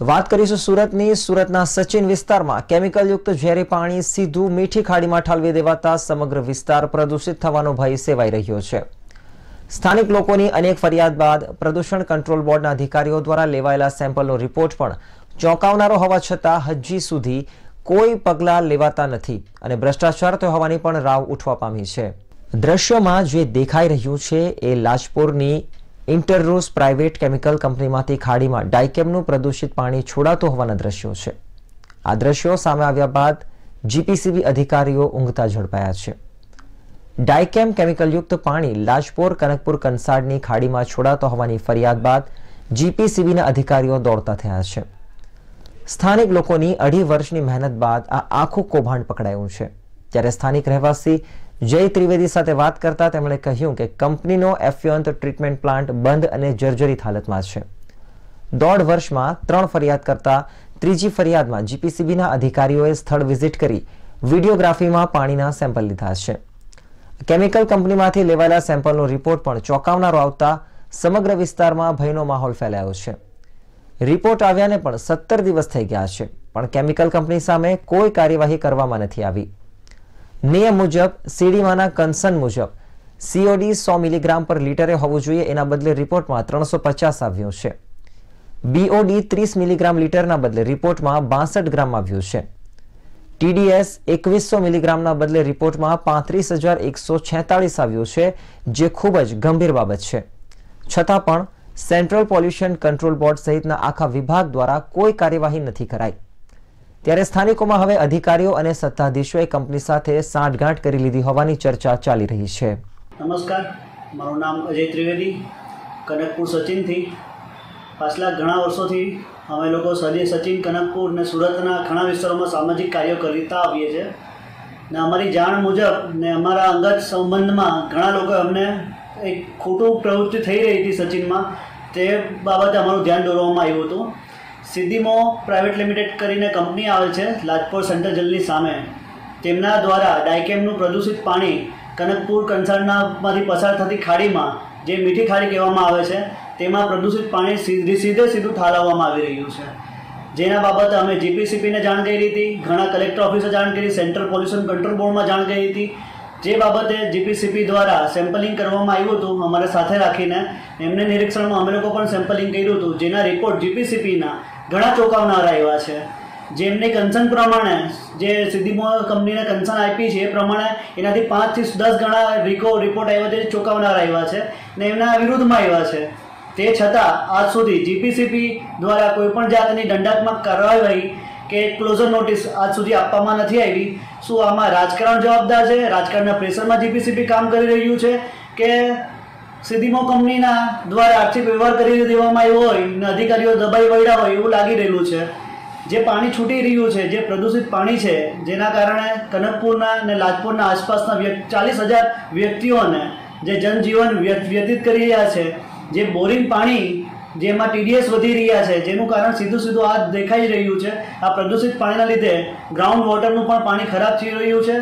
તો વાત કરીશું સુરતની. સુરતના સચિન વિસ્તારમાં કેમિકલયુક્ત ઝેરી પાણી સીધું મીઠી ખાડીમાં ઠાલવી દેવાતા સમગ્ર વિસ્તાર પ્રદૂષિત થવાનો ભય સેવાઈ રહ્યો છે. સ્થાનિક લોકોની અનેક ફરિયાદ બાદ પ્રદૂષણ કંટ્રોલ બોર્ડના અધિકારીઓ દ્વારા લેવાયેલા સેમ્પલનો રિપોર્ટ પણ ચોંકાવનારો હોવા છતાં હજી સુધી કોઈ પગલાં લેવાતા નથી અને ભ્રષ્ટાચાર તો હોવાની પણ રાવ ઉઠવા પામી છે. દ્રશ્યોમાં જે દેખાઈ રહ્યું છે એ લાજપુરની ઇન્ટરરૂસ પ્રાઇવેટ કેમિકલ કંપનીમાંથી ખાડીમાં ડાયકેમનું પ્રદૂષિત પાણી છોડાતું હોવાના દ્રશ્યો છે. આ દ્રશ્યો સામે આવ્યા બાદ જીપીસીબી અધિકારીઓ ઊંઘતા ઝડપાયા છે. ડાયકેમ કેમિકલયુક્ત પાણી લાજપોર, કનકપુર, કંસાડની ખાડીમાં છોડાતો હોવાની ફરિયાદ બાદ જીપીસીબીના અધિકારીઓ દોડતા થયા છે. સ્થાનિક લોકોની અઢી વર્ષની મહેનત બાદ આ આખું કૌભાંડ પકડાયું છે. ત્યારે સ્થાનિક રહેવાસી જય ત્રિવેદી સાથે વાત કરતા તેમણે કહ્યું કે કંપનીનો એફ્યુઅન્ટ ટ્રીટમેન્ટ પ્લાન્ટ બંધ અને જર્જરિત હાલતમાં છે. દોઢ વર્ષમાં ત્રણ ફરિયાદ કરતા ત્રીજી ફરિયાદમાં જીપીસીબીના અધિકારીઓએ સ્થળ વિઝિટ કરી વિડીયોગ્રાફીમાં પાણીના સેમ્પલ લીધા છે. કેમિકલ કંપનીમાંથી લેવાયેલા સેમ્પલનો રિપોર્ટ પણ ચોંકાવનારો આવતા સમગ્ર વિસ્તારમાં ભયનો માહોલ ફેલાયો છે. રિપોર્ટ આવ્યાને પણ સત્તર દિવસ થઈ ગયા છે, પણ કેમિકલ કંપની સામે કોઈ કાર્યવાહી કરવામાં નથી આવી. નિયમ મુજબ, સીડીમાંના કન્સર્ન મુજબ સીઓડી સો મિલીગ્રામ પર લીટરે હોવું જોઈએ. એના બદલે રિપોર્ટમાં ત્રણસો પચાસ આવ્યું છે. બીઓડી ત્રીસ મિલીગ્રામ લીટરના બદલે રિપોર્ટમાં બાસઠ ગ્રામ આવ્યું છે. ટીડીએસ એકવીસો મિલીગ્રામના બદલે રિપોર્ટમાં પાંત્રીસ હજાર એકસો છેતાળીસ આવ્યું છે, જે ખૂબ જ ગંભીર બાબત છે. છતાં પણ સેન્ટ્રલ પોલ્યુશન કંટ્રોલ બોર્ડ સહિતના આખા વિભાગ દ્વારા કોઈ કાર્યવાહી નથી કરાઈ. ત્યારે સ્થાનિકોમાં હવે અધિકારીઓ અને સત્તાધીશોએ કંપની સાથે સાંઠગાંઠ કરી લીધી હોવાની ચર્ચા ચાલી રહી છે. નમસ્કાર. મારું નામ અજય ત્રિવેદી, કનકપુર સચિનથી. પાછલા ઘણા વર્ષોથી અમે લોકો સજી સચિન, કનકપુર ને સુરતના ઘણા વિસ્તારોમાં સામાજિક કાર્યો કરતા આવીએ છીએ. ને અમારી જાણ મુજબ ને અમારા અંગત સંબંધમાં ઘણા લોકો અમને એક ખોટું પ્રવૃત્તિ થઈ રહી હતી સચિનમાં. તે બાબતે અમારું ધ્યાન દોરવામાં આવ્યું હતું. સિદ્ધિમો પ્રાઇવેટ લિમિટેડ કરીને કંપની આવે છે, લાજપોર સેન્ટર જેલની સામે. તેમના દ્વારા ડાયકેમનું પ્રદૂષિત પાણી કનકપુર કંસારનામાંથી પસાર થતી ખાડીમાં, જે મીઠી ખાડી કહેવામાં આવે છે, તેમાં પ્રદૂષિત પાણી સીધે સીધે સીધું ઠાલવવામાં આવી રહ્યું છે. જેના બાબતે અમે જીપીસીપીને જાણ કરી હતી, ઘણા કલેક્ટર ઓફિસે જાણ કરી, સેન્ટ્રલ પોલ્યુશન કંટ્રોલ બોર્ડમાં જાણ કરી હતી. જે બાબતે જીપીસીપી દ્વારા સેમ્પલિંગ કરવામાં આવ્યું હતું, અમારે સાથે રાખીને એમને નિરીક્ષણમાં અમે લોકો પણ સેમ્પલિંગ કર્યું હતું, જેના રિપોર્ટ જીપીસીપીના ઘણા ચોંકાવનારા આવ્યા છે. જેમની કન્સર્ન પ્રમાણે, જે સિદ્ધિમો કંપનીને કન્સર્ન આપી છે એ પ્રમાણે એનાથી પાંચથી દસ ગણા રિકો રિપોર્ટ આવ્યા છે ચોંકાવનારા આવ્યા છે ને એમના વિરુદ્ધમાં આવ્યા છે. તે છતાં, આજ સુધી જીપીસીપી દ્વારા કોઈપણ જાતની દંડાત્મક કાર્યવાહી કે ક્લોઝર નોટિસ આજ સુધી આપવામાં નથી આવી. શું આમાં રાજકારણ જવાબદાર છે? રાજકારણના પ્રેશરમાં જીપીસીપી કામ કરી રહ્યું છે કે સિદ્ધિમો કંપનીના દ્વારા આર્થિક વ્યવહાર કરી દેવામાં આવ્યો હોય અને અધિકારીઓ દબાઈ વળ્યા હોય એવું લાગી રહેલું છે. જે પાણી છૂટી રહ્યું છે, જે પ્રદૂષિત પાણી છે, જેના કારણે કનકપુરના અને લાજપુરના આસપાસના ચાલીસ હજાર વ્યક્તિઓને જે જનજીવન વ્યતીત કરી રહ્યા છે, જે બોરિંગ પાણી જેમાં ટીડીએસ વધી રહ્યા છે, જેનું કારણ સીધું સીધું આ દેખાઈ રહ્યું છે. આ પ્રદૂષિત પાણીના લીધે ગ્રાઉન્ડ વોટરનું પણ પાણી ખરાબ થઈ રહ્યું છે.